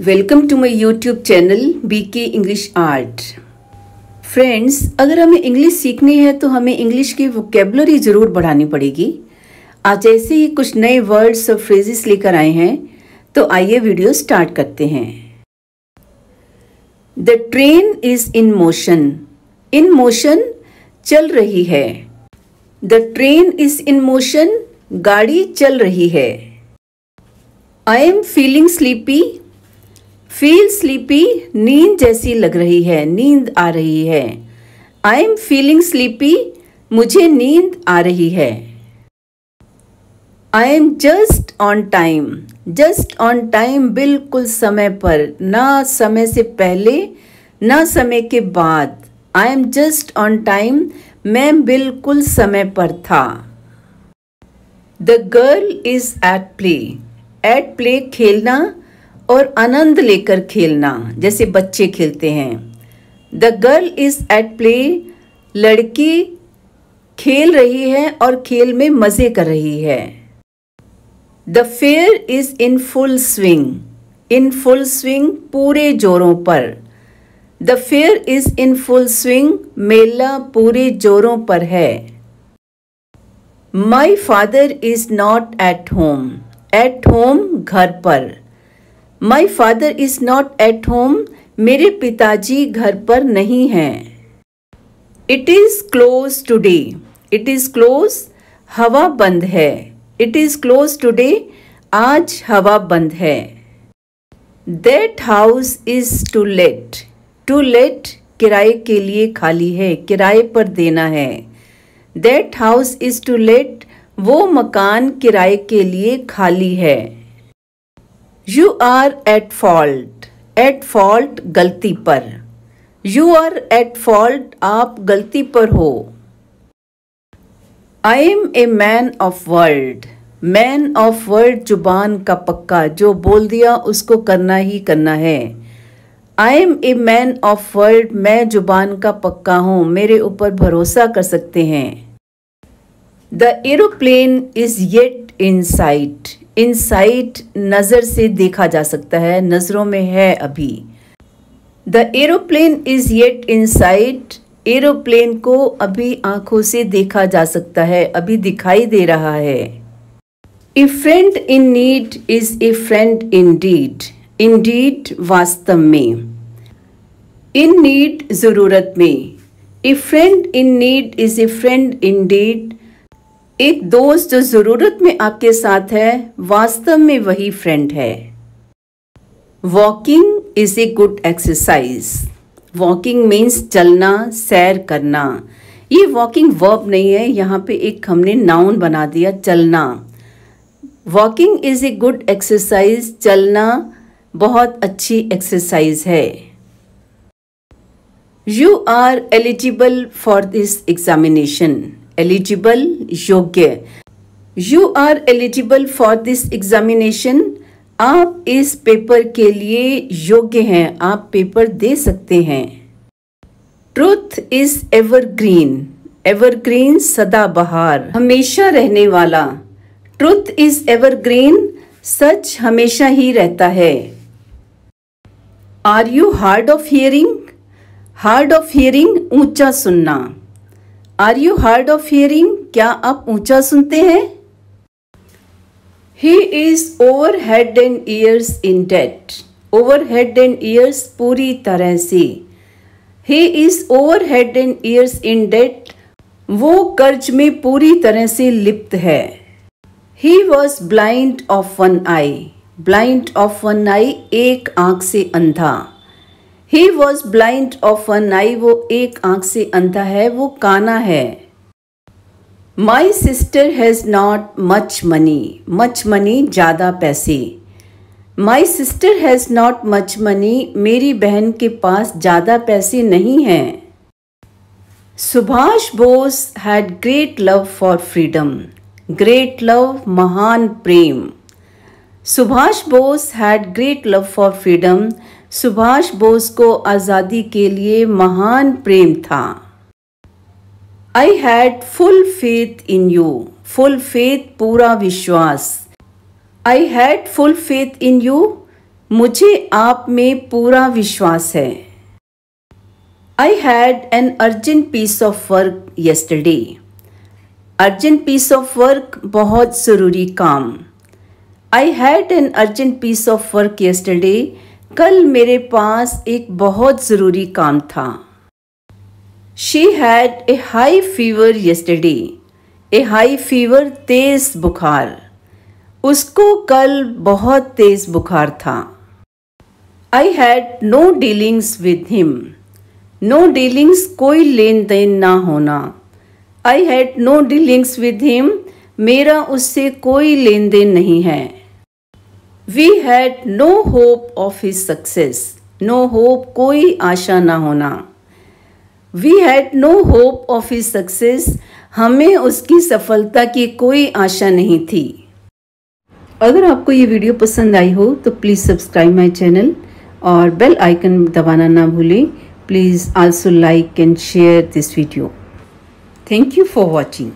Welcome to my YouTube channel BK English art friends अगर हमें English सीखनी है तो हमें इंग्लिश की वोकेबलरी ज़रूर बढ़ानी पड़ेगी। आज ऐसे ही कुछ नए वर्ड्स और फ्रेजेस लेकर आए हैं तो आइए वीडियो स्टार्ट करते हैं। The train is in motion in motion चल रही है। The train is in motion गाड़ी चल रही है। I am feeling sleepy feel sleepy नींद जैसी लग रही है, नींद आ रही है। आई एम फीलिंग स्लीपी मुझे नींद आ रही है। I am just on time just on time बिल्कुल समय पर, ना समय से पहले, ना समय के बाद। I am just on time मैं बिल्कुल समय पर था। The girl is at play at play खेलना और आनंद लेकर खेलना, जैसे बच्चे खेलते हैं। The girl is at play लड़की खेल रही है और खेल में मज़े कर रही है। The fair is in full swing in full swing पूरे जोरों पर। The fair is in full swing मेला पूरे जोरों पर है। My father is not at home at home घर पर। My father is not at home मेरे पिताजी घर पर नहीं हैं। It is close today it is close हवा बंद है। इट इज़ क्लोज टूडे आज हवा बंद है। That house is to let to let किराए के लिए खाली है। किराए पर देना है। That house is to let वो मकान किराए के लिए खाली है। You are at fault at fault गलती पर. यू आर एट फॉल्ट आप गलती पर हो. I am a man of world man of world ज़ुबान का पक्का. जो बोल दिया, उसको करना ही करना है. I am a man of world मैं ज़ुबान का पक्का हूँ. मेरे ऊपर भरोसा कर सकते हैं. The aeroplane is yet in sight insight नज़र से देखा जा सकता है, नज़रों में है अभी। The aeroplane is yet insight. Aeroplane को अभी आँखों से देखा जा सकता है, अभी दिखाई दे रहा है। A friend in need is a friend in deed in deed वास्तव में। इन नीड ज़रूरत में। A friend in need is a friend in deed एक दोस्त जो ज़रूरत में आपके साथ है, वास्तव में वही फ्रेंड है। Walking is a good exercise walking means चलना, सैर करना। ये वॉकिंग वर्ब नहीं है, यहाँ पे एक हमने नाउन बना दिया, चलना। Walking is a good exercise चलना बहुत अच्छी एक्सरसाइज है। You are eligible for this examination eligible योग्य। You are eligible for this examination आप इस पेपर के लिए योग्य हैं। आप पेपर दे सकते हैं। ट्रुथ इज़ एवरग्रीन एवरग्रीन सदाबहार। हमेशा रहने वाला। ट्रुथ इज़ एवरग्रीन सच हमेशा ही रहता है। Are you hard of hearing hard of hearing ऊँचा सुनना। Are you hard of hearing क्या आप ऊँचा सुनते हैं? He is over head and ears in debt over head and ears पूरी तरह से। He is over head and ears in debt वो कर्ज में पूरी तरह से लिप्त है। He was blind of one eye blind of one eye एक आँख से अंधा। He was blind of one eye वो एक आँख से अंधा है वो काना है my sister has not much money much money ज़्यादा पैसे my sister has not much money मेरी बहन के पास ज़्यादा पैसे नहीं हैं Subhash Bose had great love for freedom great love महान प्रेम Subhash Bose had great love for freedom Subhash Bose को आज़ादी के लिए महान प्रेम था I had full faith in you full faith पूरा विश्वास I had full faith in you मुझे आप में पूरा विश्वास है I had an urgent piece of work yesterday. Urgent piece of work बहुत ज़रूरी काम I had an urgent piece of work yesterday. कल मेरे पास एक बहुत ज़रूरी काम था। She had a high fever yesterday. A high fever तेज बुखार। उसको कल बहुत तेज बुखार था। I had no dealings with him no dealings कोई लेन देन ना होना। I had no dealings with him मेरा उससे कोई लेन देन नहीं है। We had no hope of his success no hope कोई आशा ना होना we had no hope of his success हमें उसकी सफलता की कोई आशा नहीं थी अगर आपको ये वीडियो पसंद आई हो तो प्लीज़ सब्सक्राइब माई चैनल और बेल आइकन दबाना ना भूलें please also like and share this video thank you for watching